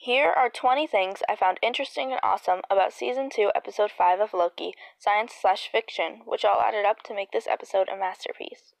Here are 20 things I found interesting and awesome about Season 2, Episode 5 of Loki, Science slash Fiction, which all added up to make this episode a masterpiece.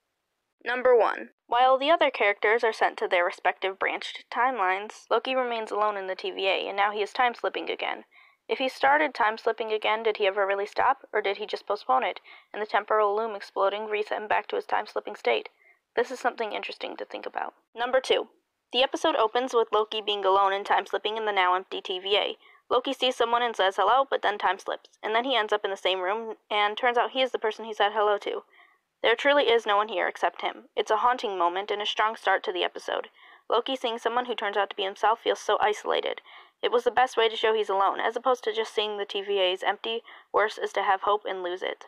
Number 1. While the other characters are sent to their respective branched timelines, Loki remains alone in the TVA, and now he is time slipping again. If he started time slipping again, did he ever really stop, or did he just postpone it, and the temporal loom exploding reset him back to his time slipping state? This is something interesting to think about. Number 2. The episode opens with Loki being alone and time slipping in the now empty TVA. Loki sees someone and says hello, but then time slips, and then he ends up in the same room, and turns out he is the person he said hello to. There truly is no one here except him. It's a haunting moment and a strong start to the episode. Loki seeing someone who turns out to be himself feels so isolated. It was the best way to show he's alone, as opposed to just seeing the TVA is empty. Worse is to have hope and lose it.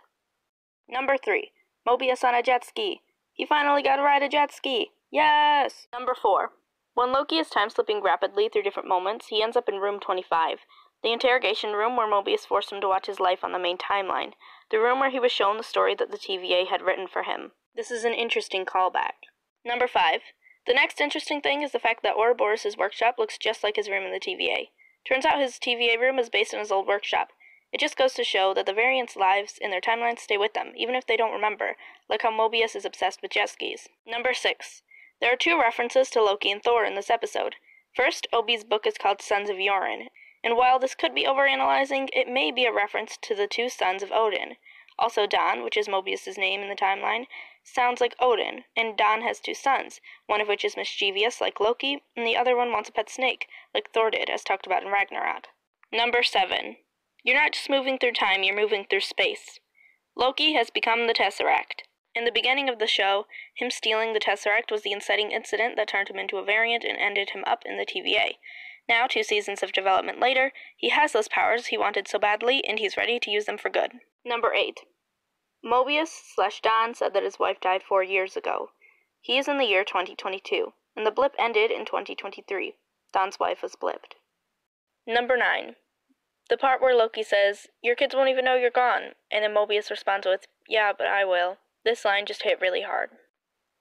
Number 3. Mobius on a jet ski. He finally got to ride a jet ski. Yes! Number 4. When Loki is time slipping rapidly through different moments, he ends up in room 25, the interrogation room where Mobius forced him to watch his life on the main timeline, the room where he was shown the story that the TVA had written for him. This is an interesting callback. Number 5. The next interesting thing is the fact that Ouroboros' workshop looks just like his room in the TVA. Turns out his TVA room is based on his old workshop. It just goes to show that the variants' lives in their timelines stay with them, even if they don't remember, like how Mobius is obsessed with jet skis. Number 6. There are two references to Loki and Thor in this episode. First, OB's book is called Sons of Yorin, and while this could be overanalyzing, it may be a reference to the two sons of Odin. Also, Don, which is Mobius's name in the timeline, sounds like Odin, and Don has two sons, one of which is mischievous, like Loki, and the other one wants a pet snake, like Thor did, as talked about in Ragnarok. Number 7. You're not just moving through time, you're moving through space. Loki has become the Tesseract. In the beginning of the show, him stealing the Tesseract was the inciting incident that turned him into a variant and ended him up in the TVA. Now, two seasons of development later, he has those powers he wanted so badly, and he's ready to use them for good. Number 8. Mobius slash Don said that his wife died four years ago. He is in the year 2022, and the blip ended in 2023. Don's wife was blipped. Number 9. The part where Loki says, Your kids won't even know you're gone, and then Mobius responds with, Yeah, but I will. This line just hit really hard.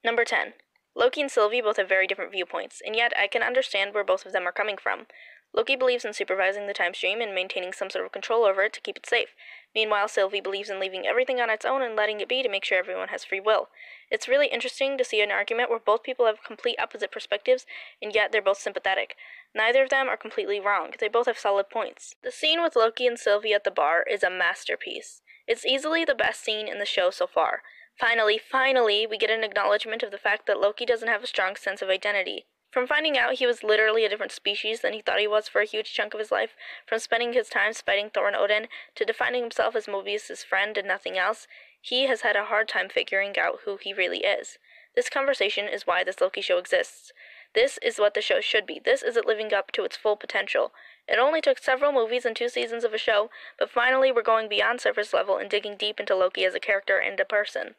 Number 10. Loki and Sylvie both have very different viewpoints, and yet I can understand where both of them are coming from. Loki believes in supervising the time stream and maintaining some sort of control over it to keep it safe. Meanwhile, Sylvie believes in leaving everything on its own and letting it be to make sure everyone has free will. It's really interesting to see an argument where both people have complete opposite perspectives, and yet they're both sympathetic. Neither of them are completely wrong. They both have solid points. The scene with Loki and Sylvie at the bar is a masterpiece. It's easily the best scene in the show so far. Finally, finally, we get an acknowledgement of the fact that Loki doesn't have a strong sense of identity. From finding out he was literally a different species than he thought he was for a huge chunk of his life, from spending his time fighting Thor and Odin, to defining himself as Mobius' friend and nothing else, he has had a hard time figuring out who he really is. This conversation is why this Loki show exists. This is what the show should be. This is it living up to its full potential. It only took several movies and two seasons of a show, but finally we're going beyond surface level and digging deep into Loki as a character and a person.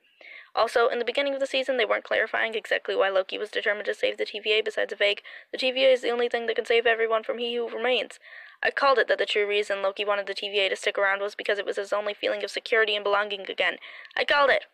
Also, in the beginning of the season, they weren't clarifying exactly why Loki was determined to save the TVA besides a vague, the TVA is the only thing that can save everyone from he who remains. I called it that the true reason Loki wanted the TVA to stick around was because it was his only feeling of security and belonging again. I called it!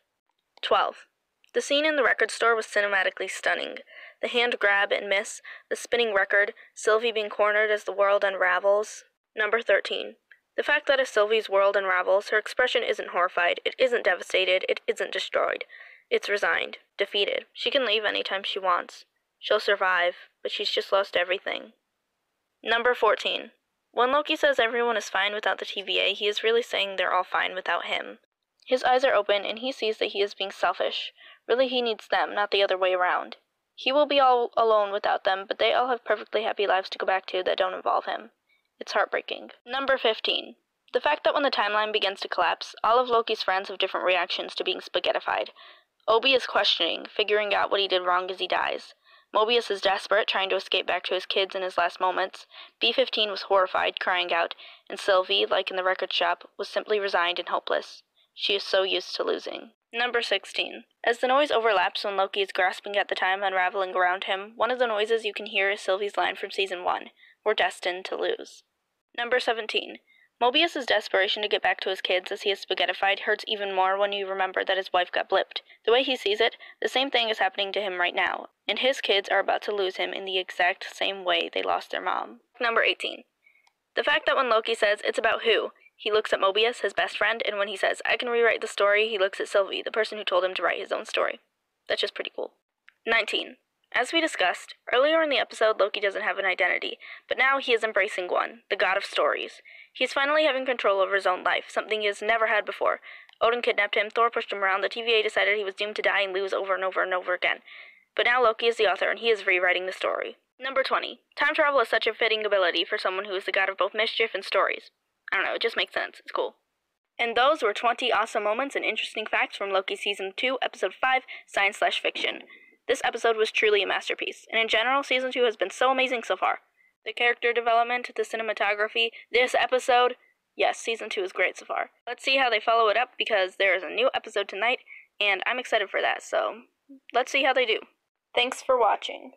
12. The scene in the record store was cinematically stunning. The hand grab and miss, the spinning record, Sylvie being cornered as the world unravels. Number 13. The fact that as Sylvie's world unravels, her expression isn't horrified, it isn't devastated, it isn't destroyed. It's resigned, defeated. She can leave anytime she wants. She'll survive, but she's just lost everything. Number 14. When Loki says everyone is fine without the TVA, he is really saying they're all fine without him. His eyes are open and he sees that he is being selfish. Really, he needs them, not the other way around. He will be all alone without them, but they all have perfectly happy lives to go back to that don't involve him. It's heartbreaking. Number 15. The fact that when the timeline begins to collapse, all of Loki's friends have different reactions to being spaghettified. OB is questioning, figuring out what he did wrong as he dies. Mobius is desperate, trying to escape back to his kids in his last moments. B 15 was horrified, crying out, and Sylvie, like in the record shop, was simply resigned and hopeless. She is so used to losing. Number 16. As the noise overlaps when Loki is grasping at the time unraveling around him, one of the noises you can hear is Sylvie's line from season 1 We're destined to lose. Number 17. Mobius's desperation to get back to his kids as he is spaghettified hurts even more when you remember that his wife got blipped. The way he sees it, the same thing is happening to him right now, and his kids are about to lose him in the exact same way they lost their mom. Number 18. The fact that when Loki says it's about who, he looks at Mobius, his best friend, and when he says, I can rewrite the story, he looks at Sylvie, the person who told him to write his own story. That's just pretty cool. 19. As we discussed, earlier in the episode, Loki doesn't have an identity, but now he is embracing one, the god of stories. He is finally having control over his own life, something he has never had before. Odin kidnapped him, Thor pushed him around, the TVA decided he was doomed to die and lose over and over and over again. But now Loki is the author, and he is rewriting the story. Number 20. Time travel is such a fitting ability for someone who is the god of both mischief and stories. I don't know, it just makes sense. It's cool. And those were 20 awesome moments and interesting facts from Loki Season 2, Episode 5, Science Slash Fiction. This episode was truly a masterpiece, and in general, Season 2 has been so amazing so far the character development, the cinematography, this episode. Yes, season two is great so far. Let's see how they follow it up because there is a new episode tonight, and I'm excited for that, so let's see how they do. Thanks for watching.